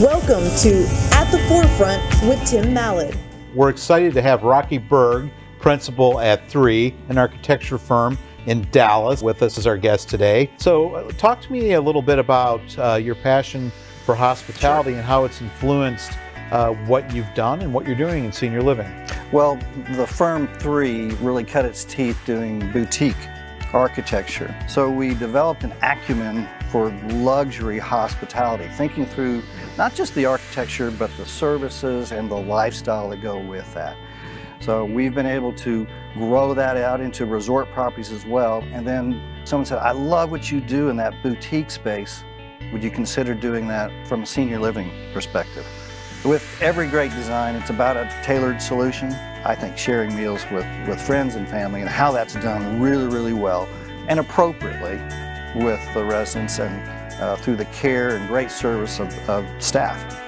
Welcome to At the Forefront with Tim Mallett. We're excited to have Rocky Berg, principal at 3, an architecture firm in Dallas, with us as our guest today. So, uh, talk to me a little bit about uh, your passion for hospitality sure. and how it's influenced uh, what you've done and what you're doing in senior living. Well, the firm 3 really cut its teeth doing boutique architecture. So we developed an acumen for luxury hospitality, thinking through not just the architecture, but the services and the lifestyle that go with that. So we've been able to grow that out into resort properties as well. And then someone said, I love what you do in that boutique space. Would you consider doing that from a senior living perspective? With every great design, it's about a tailored solution. I think sharing meals with, with friends and family and how that's done really, really well and appropriately with the residents and uh, through the care and great service of, of staff.